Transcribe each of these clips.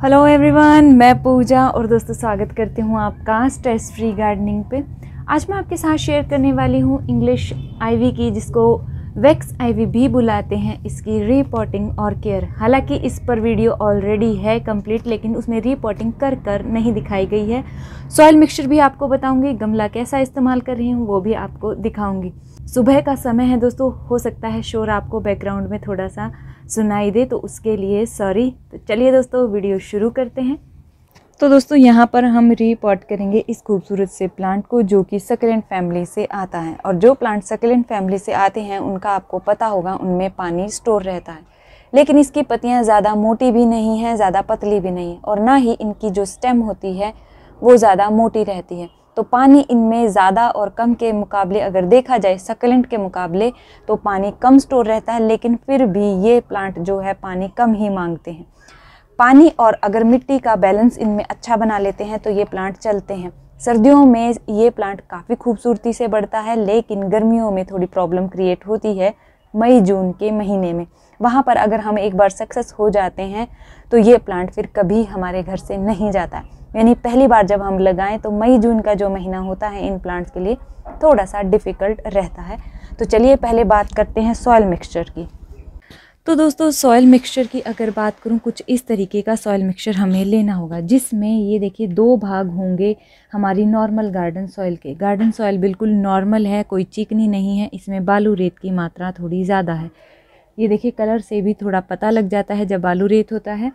Hello everyone मैं पूजा और दोस्तों स्वागत करती हूँ आपका स्ट्रेस फ्री गार्डनिंग पे। आज मैं आपके साथ शेयर करने वाली हूँ इंग्लिश आईवी की, जिसको वैक्स आईवी भी बुलाते हैं, इसकी रीपोर्टिंग और केयर हालाँकि इस पर वीडियो ऑलरेडी है कंप्लीट लेकिन उसमें रीपोर्टिंग कर कर नहीं दिखाई गई है। सॉइल मिक्सचर भी आपको बताऊँगी, गमला कैसा इस्तेमाल कर रही हूँ, वो भी आपको दिखाऊँगी। सुबह का समय है दोस्तों, हो सकता है शोर आपको बैकग्राउंड में थोड़ा सा सुनाई दे तो उसके लिए सॉरी तो चलिए दोस्तों वीडियो शुरू करते हैं। तो दोस्तों, यहाँ पर हम रीपॉट करेंगे इस खूबसूरत से प्लांट को, जो कि सकलेंट फैमिली से आता है। और जो प्लांट सकलेंट फैमिली से आते हैं, उनका आपको पता होगा, उनमें पानी स्टोर रहता है। लेकिन इसकी पत्तियाँ ज़्यादा मोटी भी नहीं हैं, ज़्यादा पतली भी नहीं और ना ही इनकी जो स्टेम होती है, वो ज़्यादा मोटी रहती है। तो पानी इनमें ज़्यादा और कम के मुकाबले अगर देखा जाए सकलेंट के मुकाबले तो पानी कम स्टोर रहता है, लेकिन फिर भी ये प्लांट जो है पानी कम ही मांगते हैं। पानी और अगर मिट्टी का बैलेंस इनमें अच्छा बना लेते हैं तो ये प्लांट चलते हैं। सर्दियों में ये प्लांट काफ़ी खूबसूरती से बढ़ता है, लेकिन गर्मियों में थोड़ी प्रॉब्लम क्रिएट होती है मई, जून के महीने में। वहाँ पर अगर हम एक बार सक्सेस हो जाते हैं तो ये प्लांट फिर कभी हमारे घर से नहीं जाता। है यानी पहली बार जब हम लगाएँ तो मई, जून का जो महीना होता है इन प्लांट्स के लिए थोड़ा सा डिफ़िकल्ट रहता है। तो चलिए पहले बात करते हैं सॉयल मिक्सचर की। तो दोस्तों सॉयल मिक्सचर की अगर बात करूँ, कुछ इस तरीके का सॉयल मिक्सचर हमें लेना होगा, जिसमें ये देखिए दो भाग होंगे हमारी नॉर्मल गार्डन सॉयल के। गार्डन सॉयल बिल्कुल नॉर्मल है, कोई चिकनी नहीं है, इसमें बालू रेत की मात्रा थोड़ी ज़्यादा है। ये देखिए कलर से भी थोड़ा पता लग जाता है जब बालू रेत होता है।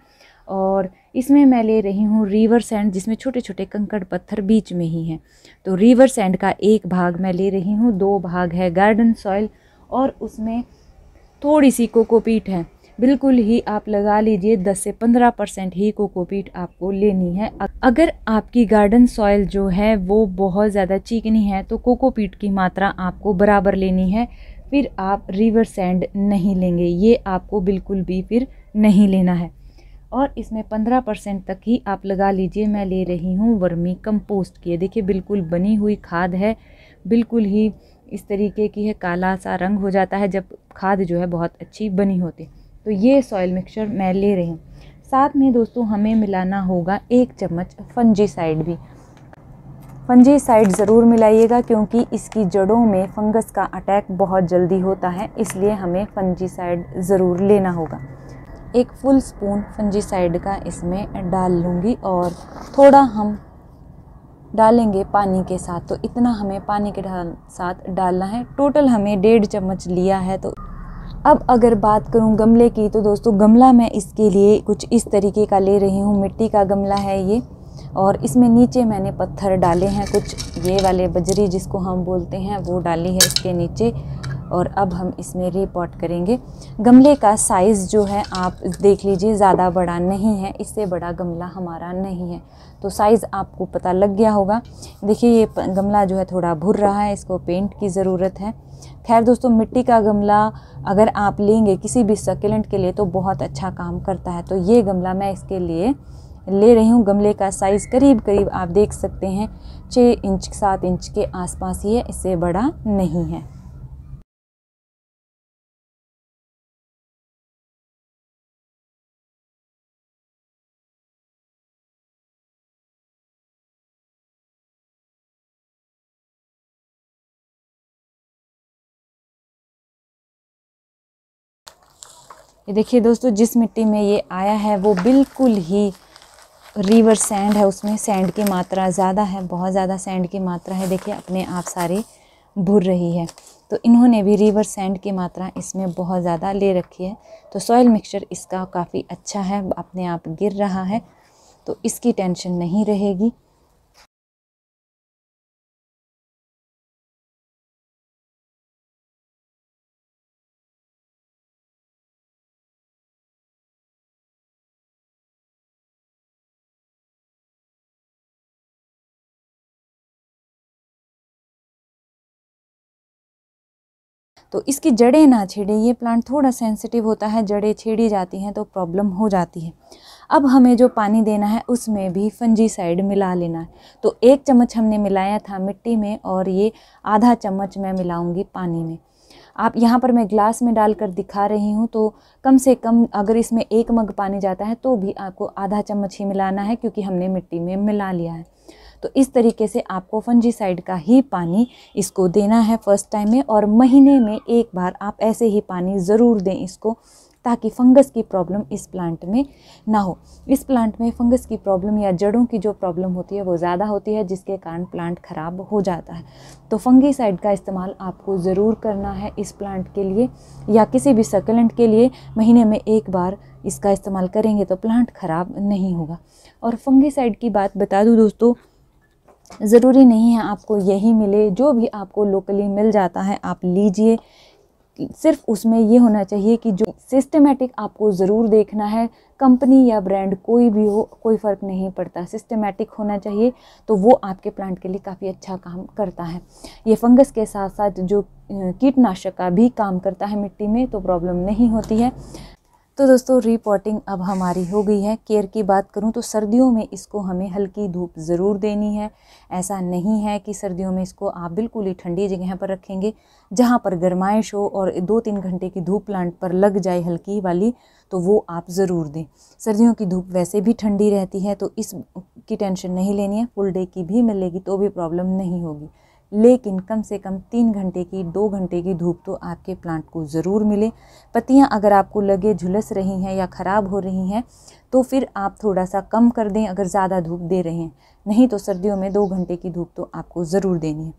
और इसमें मैं ले रही हूँ रिवर सैंड जिसमें छोटे छोटे कंकड़ पत्थर बीच में ही हैं। तो रिवर सैंड का एक भाग मैं ले रही हूँ, दो भाग है गार्डन सॉइल और उसमें थोड़ी सी कोकोपीट है। बिल्कुल ही आप लगा लीजिए 10 से 15 परसेंट ही कोकोपीट आपको लेनी है। अगर आपकी गार्डन सॉइल जो है वो बहुत ज़्यादा चिकनी है तो कोकोपीट की मात्रा आपको बराबर लेनी है। फिर आप रिवर सैंड नहीं लेंगे, ये आपको बिल्कुल भी फिर नहीं लेना है। और इसमें पंद्रह परसेंट तक ही आप लगा लीजिए, मैं ले रही हूँ वर्मी कंपोस्ट की। देखिए, बिल्कुल बनी हुई खाद है, बिल्कुल ही इस तरीके की है, काला सा रंग हो जाता है जब खाद जो है बहुत अच्छी बनी होती। तो ये सॉयल मिक्सचर मैं ले रही हूँ। साथ में दोस्तों, हमें मिलाना होगा एक चम्मच फंजी साइड भी। फंजी साइड ज़रूर मिलाइएगा क्योंकि इसकी जड़ों में फंगस का अटैक बहुत जल्दी होता है, इसलिए हमें फंजी साइड ज़रूर लेना होगा। एक फुल स्पून फंजीसाइड का इसमें डाल लूँगी और थोड़ा हम डालेंगे पानी के साथ। तो इतना हमें पानी के डाल साथ डालना है। टोटल हमें डेढ़ चम्मच लिया है। तो अब अगर बात करूँ गमले की तो दोस्तों गमला मैं इसके लिए कुछ इस तरीके का ले रही हूँ। मिट्टी का गमला है ये और इसमें नीचे मैंने पत्थर डाले हैं। कुछ ये वाले बजरी जिसको हम बोलते हैं, वो डाली है इसके नीचे। और अब हम इसमें रिपॉट करेंगे। गमले का साइज़ जो है, आप देख लीजिए, ज़्यादा बड़ा नहीं है, इससे बड़ा गमला हमारा नहीं है। तो साइज़ आपको पता लग गया होगा। देखिए, ये गमला जो है थोड़ा भुर रहा है, इसको पेंट की ज़रूरत है। खैर दोस्तों, मिट्टी का गमला अगर आप लेंगे किसी भी सकेलेंट के लिए तो बहुत अच्छा काम करता है। तो ये गमला मैं इसके लिए ले रही हूँ। गमले का साइज़ करीब करीब आप देख सकते हैं छः इंच, सात इंच के आसपास ही है, इससे बड़ा नहीं है। ये देखिए दोस्तों, जिस मिट्टी में ये आया है, वो बिल्कुल ही रिवर सैंड है। उसमें सैंड की मात्रा ज़्यादा है, बहुत ज़्यादा सैंड की मात्रा है। देखिए, अपने आप सारी भुर रही है। तो इन्होंने भी रिवर सैंड की मात्रा इसमें बहुत ज़्यादा ले रखी है। तो सॉयल मिक्सचर इसका काफ़ी अच्छा है, अपने आप गिर रहा है। तो इसकी टेंशन नहीं रहेगी। तो इसकी जड़ें ना छेड़े, ये प्लांट थोड़ा सेंसिटिव होता है, जड़ें छेड़ी जाती हैं तो प्रॉब्लम हो जाती है। अब हमें जो पानी देना है, उसमें भी फंजी साइड मिला लेना है। तो एक चम्मच हमने मिलाया था मिट्टी में और ये आधा चम्मच मैं मिलाऊँगी पानी में। आप यहाँ पर मैं ग्लास में डालकर दिखा रही हूँ तो कम से कम अगर इसमें एक मग पानी जाता है तो भी आपको आधा चम्मच ही मिलाना है, क्योंकि हमने मिट्टी में मिला लिया है। तो इस तरीके से आपको फंजी साइड का ही पानी इसको देना है फ़र्स्ट टाइम में और महीने में एक बार आप ऐसे ही पानी ज़रूर दें इसको ताकि फंगस की प्रॉब्लम इस प्लांट में ना हो। इस प्लांट में फंगस की प्रॉब्लम या जड़ों की जो प्रॉब्लम होती है वो ज़्यादा होती है, जिसके कारण प्लांट ख़राब हो जाता है। तो फंगी साइड का इस्तेमाल आपको ज़रूर करना है इस प्लांट के लिए या किसी भी सकलेंट के लिए। महीने में एक बार इसका इस्तेमाल करेंगे तो प्लांट ख़राब नहीं होगा। और फंगी साइड की बात बता दूँ दोस्तों ज़रूरी नहीं है आपको यही मिले, जो भी आपको लोकली मिल जाता है, आप लीजिए। सिर्फ़ उसमें ये होना चाहिए कि जो सिस्टमेटिक आपको ज़रूर देखना है कंपनी या ब्रांड कोई भी हो, कोई फ़र्क नहीं पड़ता। सिस्टमेटिक होना चाहिए तो वो आपके प्लांट के लिए काफ़ी अच्छा काम करता है। ये फंगस के साथ साथ जो कीटनाशक का भी काम करता है मिट्टी में तो प्रॉब्लम नहीं होती है। तो दोस्तों रिपोर्टिंग अब हमारी हो गई है। केयर की बात करूँ तो सर्दियों में इसको हमें हल्की धूप ज़रूर देनी है। ऐसा नहीं है कि सर्दियों में इसको आप बिल्कुल ही ठंडी जगह पर रखेंगे, जहाँ पर गर्माइश हो और दो तीन घंटे की धूप प्लांट पर लग जाए हल्की वाली तो वो आप ज़रूर दें। सर्दियों की धूप वैसे भी ठंडी रहती है तो इस की टेंशन नहीं लेनी है। फुल डे की भी मिलेगी तो भी प्रॉब्लम नहीं होगी। लेकिन कम से कम तीन घंटे की, दो घंटे की धूप तो आपके प्लांट को ज़रूर मिले। पत्तियाँ अगर आपको लगे झुलस रही हैं या ख़राब हो रही हैं तो फिर आप थोड़ा सा कम कर दें, अगर ज़्यादा धूप दे रहे हैं। नहीं तो सर्दियों में दो घंटे की धूप तो आपको ज़रूर देनी है।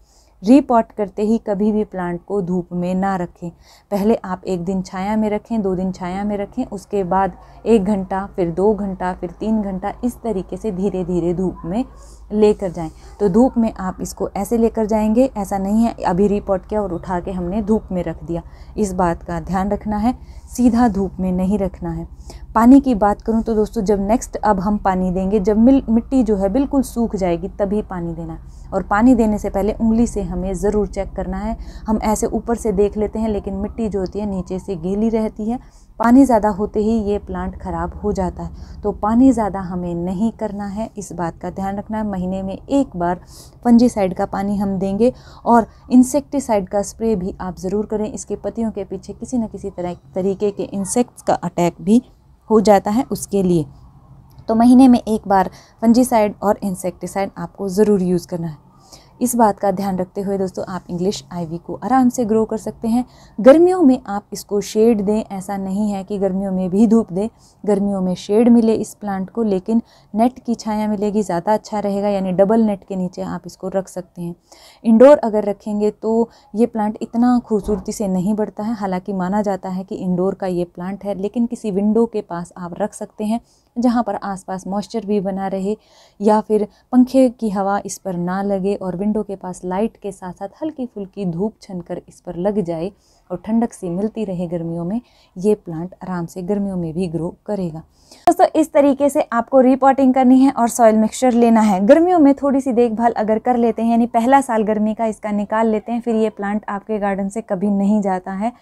रीपॉट करते ही कभी भी प्लांट को धूप में ना रखें। पहले आप एक दिन छाया में रखें, दो दिन छाया में रखें, उसके बाद एक घंटा, फिर दो घंटा, फिर तीन घंटा, इस तरीके से धीरे धीरे धूप में लेकर जाएँ। तो धूप में आप इसको ऐसे लेकर जाएँगे, ऐसा नहीं है, अभी रिपोर्ट किया और उठा के हमने धूप में रख दिया। इस बात का ध्यान रखना है, सीधा धूप में नहीं रखना है। पानी की बात करूँ तो दोस्तों, जब नेक्स्ट अब हम पानी देंगे, जब मिल, मिट्टी जो है बिल्कुल सूख जाएगी, तभी पानी देना। और पानी देने से पहले उंगली से हमें ज़रूर चेक करना है। हम ऐसे ऊपर से देख लेते हैं, लेकिन मिट्टी जो होती है, नीचे से गीली रहती है। पानी ज़्यादा होते ही ये प्लांट ख़राब हो जाता है। तो पानी ज़्यादा हमें नहीं करना है, इस बात का ध्यान रखना है। महीने में एक बार फंजीसाइड का पानी हम देंगे, और इंसेक्टिसाइड का स्प्रे भी आप ज़रूर करें। इसके पत्तियों के पीछे किसी न किसी तरह, तरीके के इंसेक्ट्स का अटैक भी हो जाता है उसके लिए। तो महीने में एक बार फंजीसाइड और इंसेक्टिसाइड आपको ज़रूर यूज़ करना है। इस बात का ध्यान रखते हुए दोस्तों, आप इंग्लिश आईवी को आराम से ग्रो कर सकते हैं। गर्मियों में आप इसको शेड दें, ऐसा नहीं है कि गर्मियों में भी धूप दें। गर्मियों में शेड मिले इस प्लांट को, लेकिन नेट की छाया मिलेगी, ज़्यादा अच्छा रहेगा, यानी डबल नेट के नीचे आप इसको रख सकते हैं। इंडोर अगर रखेंगे तो ये प्लांट इतना खूबसूरती से नहीं बढ़ता है। हालाँकि माना जाता है कि इंडोर का ये प्लांट है, लेकिन किसी विंडो के पास आप रख सकते हैं। जहाँ पर आसपास मॉइस्चर भी बना रहे या फिर पंखे की हवा इस पर ना लगे और विंडो के पास लाइट के साथ साथ हल्की फुल्की धूप छनकर इस पर लग जाए और ठंडक सी मिलती रहे गर्मियों में, ये प्लांट आराम से गर्मियों में भी ग्रो करेगा। दोस्तों, इस तरीके से आपको रिपोर्टिंग करनी है और सॉयल मिक्सचर लेना है। गर्मियों में थोड़ी सी देखभाल अगर कर लेते हैं, यानी पहला साल गर्मी का इसका निकाल लेते हैं, फिर ये प्लांट आपके गार्डन से कभी नहीं जाता है।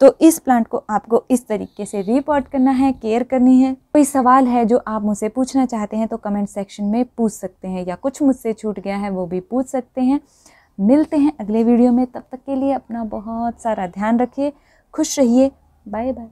तो इस प्लांट को आपको इस तरीके से रिपोर्ट करना है केयर करनी है। कोई सवाल है जो आप मुझसे पूछना चाहते हैं तो कमेंट सेक्शन में पूछ सकते हैं, या कुछ मुझसे छूट गया है, वो भी पूछ सकते हैं। मिलते हैं अगले वीडियो में, तब तक के लिए अपना बहुत सारा ध्यान रखिए, खुश रहिए बाय बाय